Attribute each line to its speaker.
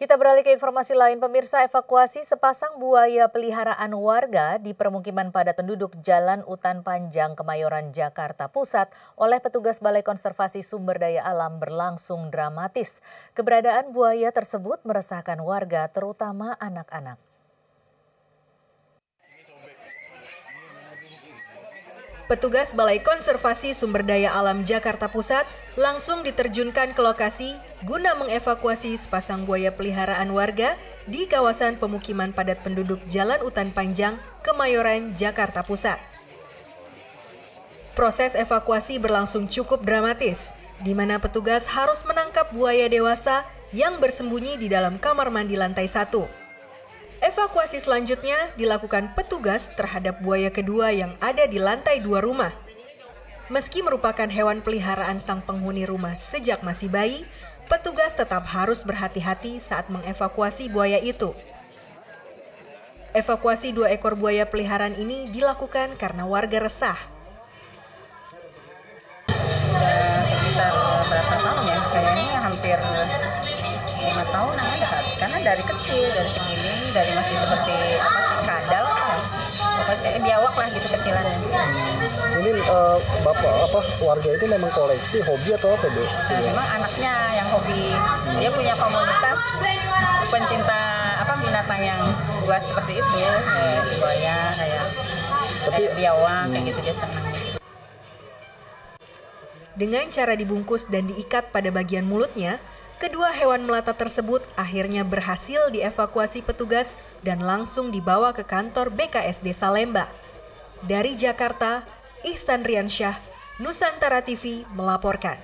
Speaker 1: Kita beralih ke informasi lain, pemirsa evakuasi sepasang buaya peliharaan warga di permukiman padat penduduk Jalan Utan Panjang, Kemayoran, Jakarta Pusat oleh petugas Balai Konservasi Sumber Daya Alam berlangsung dramatis. Keberadaan buaya tersebut meresahkan warga, terutama anak-anak. Petugas Balai Konservasi Sumber Daya Alam Jakarta Pusat langsung diterjunkan ke lokasi guna mengevakuasi sepasang buaya peliharaan warga di kawasan pemukiman padat penduduk Jalan Utan Panjang, Kemayoran, Jakarta Pusat. Proses evakuasi berlangsung cukup dramatis, di mana petugas harus menangkap buaya dewasa yang bersembunyi di dalam kamar mandi lantai satu. Evakuasi selanjutnya dilakukan petugas terhadap buaya kedua yang ada di lantai dua rumah. Meski merupakan hewan peliharaan sang penghuni rumah sejak masih bayi, petugas tetap harus berhati-hati saat mengevakuasi buaya itu. Evakuasi dua ekor buaya peliharaan ini dilakukan karena warga resah.
Speaker 2: Sudah sekitar berapa tahun ya? Kayaknya hampir lima tahun ada karena dari kecil dari segiling dari masih seperti apa sih kadal pokoknya kayak biawak lah gitu kecilannya.
Speaker 3: Ini uh, bapak apa warga itu memang koleksi hobi atau apa bu?
Speaker 2: Nah, memang anaknya yang hobi. Dia punya komunitas pencinta apa binatang yang buat seperti itu. Kayak buaya kayak Tapi, kayak biawak kayak gitu dia senang.
Speaker 1: Dengan cara dibungkus dan diikat pada bagian mulutnya, Kedua hewan melata tersebut akhirnya berhasil dievakuasi petugas dan langsung dibawa ke kantor BKSD Salemba. Dari Jakarta, Ihsan Riansyah, Nusantara TV melaporkan.